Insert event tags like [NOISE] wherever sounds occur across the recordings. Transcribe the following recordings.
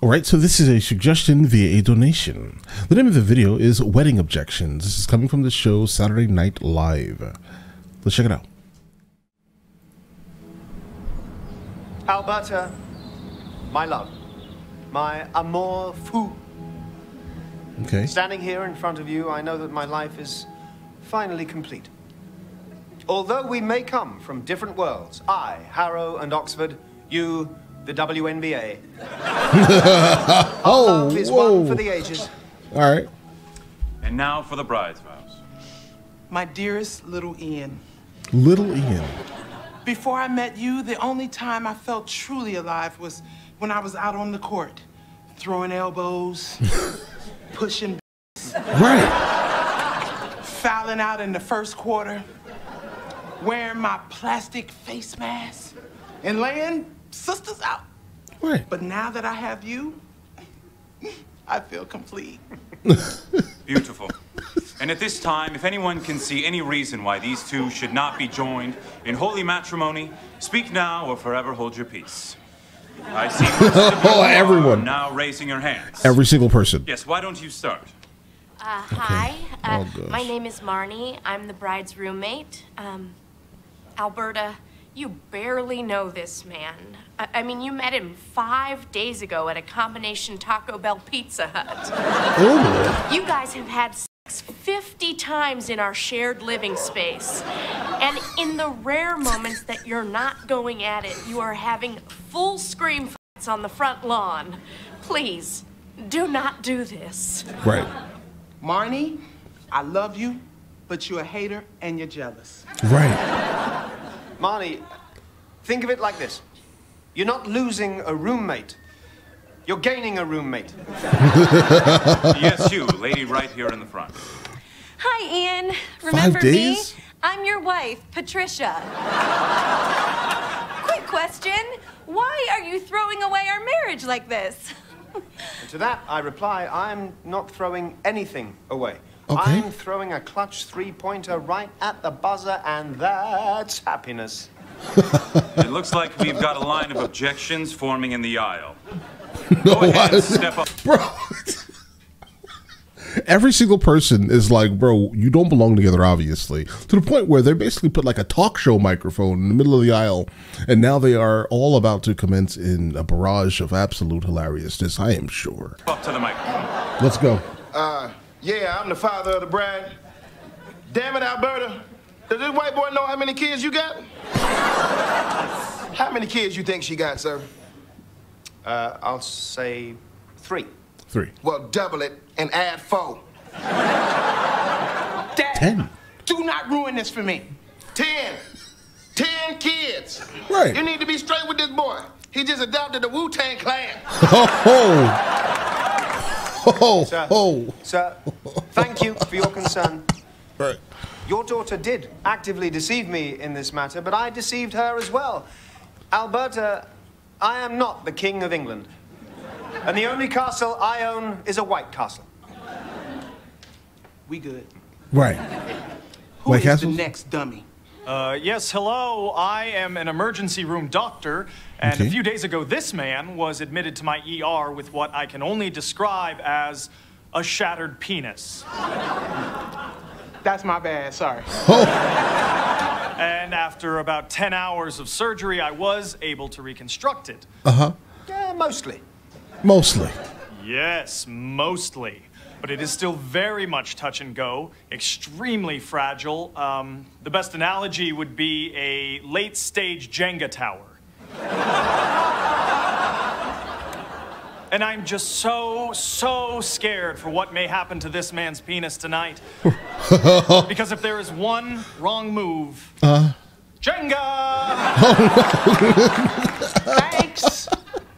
All right, so this is a suggestion via a donation. The name of the video is Wedding Objections. This is coming from the show Saturday Night Live. Let's check it out. Alberta, my love, my amour fou. Okay. Standing here in front of you, I know that my life is finally complete. Although we may come from different worlds, I, Harrow and Oxford, you, the WNBA. [LAUGHS] Oh, love is whoa. one for the ages. All right. And now for the bride's vows. My dearest little Ian, Little Ian. before I met you, the only time I felt truly alive was when I was out on the court, throwing elbows, [LAUGHS] pushing, Right. fouling out in the first quarter, wearing my plastic face mask, and laying sisters out. Right. But now that I have you, I feel complete. [LAUGHS] Beautiful. And at this time, if anyone can see any reason why these two should not be joined in holy matrimony, speak now or forever hold your peace. I see most of you Oh, everyone. now raising your hands. Every single person. Yes, why don't you start? Uh, hi, uh, Oh, gosh. my name is Marnie. I'm the bride's roommate. Um, Alberta, you barely know this man. I, I mean, you met him five days ago at a combination Taco Bell Pizza Hut. Oh. You guys have had sex 50 times in our shared living space. And in the rare moments that you're not going at it, you are having full scream fights on the front lawn. Please, do not do this. Right. Marnie, I love you, but you're a hater and you're jealous. Right. Marnie, think of it like this. You're not losing a roommate. You're gaining a roommate. [LAUGHS] yes, you, lady right here in the front. Hi, Ian. Remember days? me? I'm your wife, Patricia. Quick question. Why are you throwing away our marriage like this? And to that, I reply, I'm not throwing anything away. Okay. I'm throwing a clutch three-pointer right at the buzzer, and that's happiness. [LAUGHS] It looks like we've got a line of objections forming in the aisle. No, [LAUGHS] Go ahead, I- step up. bro. Every single person is like, bro, you don't belong together, obviously. To the point where they basically put like a talk show microphone in the middle of the aisle, and now they are all about to commence in a barrage of absolute hilariousness, I am sure. Up to the microphone. Let's go. Uh, yeah, I'm the father of the bride. Damn it, Alberta. Does this white boy know how many kids you got? how many kids you think she got, sir? Uh, I'll say three. Three. Well, double it and add four. Dad, Ten. do not ruin this for me. Ten. Ten kids. Right. You need to be straight with this boy. He just adopted the Wu-Tang Clan. [LAUGHS] Oh, oh, Sir, oh, sir, thank you for your concern. right. Your daughter did actively deceive me in this matter, but I deceived her as well. Alberta, I am not the King of England. And the only castle I own is a white castle. We good. Right. Who White is Castles? the next dummy? Uh, yes, hello. I am an emergency room doctor, and Okay. a few days ago, this man was admitted to my ER with what I can only describe as a shattered penis. That's my bad, sorry. Oh. And after about 10 hours of surgery, I was able to reconstruct it. Uh huh. Yeah, mostly. Mostly. Yes, mostly. But it is still very much touch and go, extremely fragile. Um, the best analogy would be a late stage Jenga tower. [LAUGHS] and I'm just so, so scared for what may happen to this man's penis tonight. [LAUGHS] because if there is one wrong move, uh. Jenga! [LAUGHS] Thanks.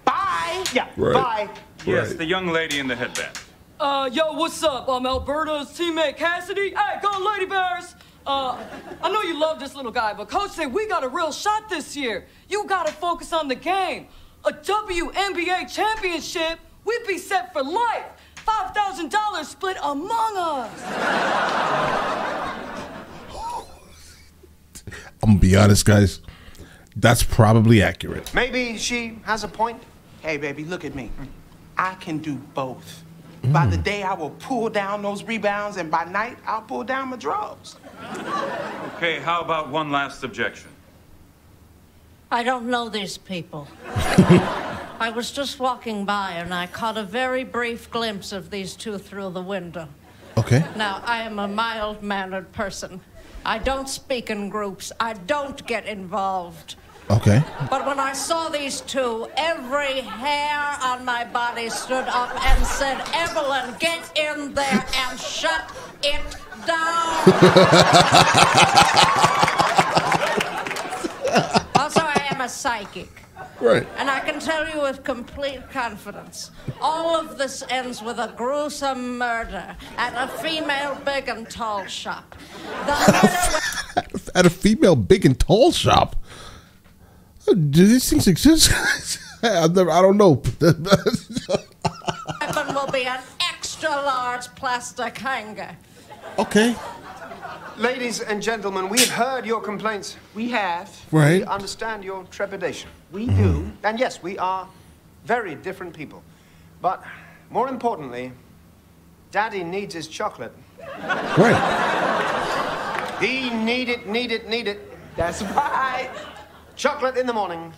Bye. Yeah, Right. bye. Yes, Right. the young lady in the headband. Uh, yo, what's up? I'm Alberta's teammate Cassidy. Hey, go Lady Bears! Uh, I know you love this little guy, but coach said we got a real shot this year. You gotta focus on the game. A WNBA championship, we'd be set for life. $5,000 split among us. I'm gonna be honest, guys. That's probably accurate. Maybe she has a point. Hey, baby, look at me. I can do both. By mm. the day, I will pull down those rebounds, and by night, I'll pull down my drugs. Okay, how about one last objection? I don't know these people. [LAUGHS] I was just walking by and I caught a very brief glimpse of these two through the window. Okay. Now, I am a mild mannered person. I don't speak in groups, I don't get involved. Okay. But when I saw these two, every hair on my body stood up and said, Evelyn, get in there and shut it down. [LAUGHS] also, I am a psychic. Right. And I can tell you with complete confidence, all of this ends with a gruesome murder at a female big and tall shop. The [LAUGHS] murder At a female big and tall shop. Do these things exist? [LAUGHS] I've never, I don't know. [LAUGHS] weapon will be an extra large plastic hanger. okay. Ladies and gentlemen, we've heard your complaints. We have. Right. We understand your trepidation. We mm-hmm. do. And yes, we are very different people. But more importantly, Daddy needs his chocolate. Right. He need it, need it, need it. That's right. Chocolate in the morning.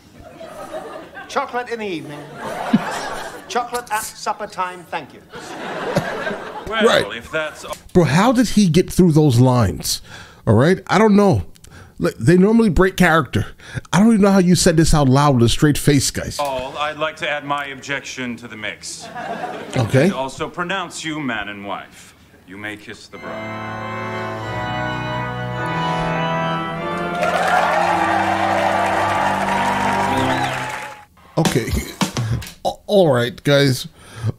Chocolate in the evening. Chocolate at supper time, thank you. Well, Right. if that's Bro, how did he get through those lines? All right. I don't know. Like, They normally break character. I don't even know how you said this out loud with a straight face, guys. all, I'd like to add my objection to the mix. Okay. And also pronounce you man and wife. You may kiss the bride. Okay. [LAUGHS] All right, guys.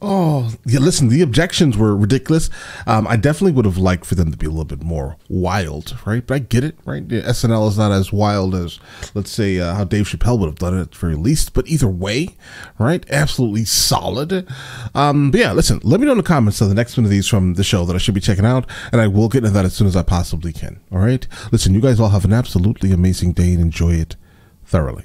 Oh, yeah, listen, the objections were ridiculous. Um, I definitely would have liked for them to be a little bit more wild, right? But I get it, right? Yeah, SNL is not as wild as, let's say, uh, how Dave Chappelle would have done it at the very least. But either way, right? Absolutely solid. Um, but yeah, listen, let me know in the comments of the next one of these from the show that I should be checking out, and I will get into that as soon as I possibly can. All right? Listen, you guys all have an absolutely amazing day and enjoy it thoroughly.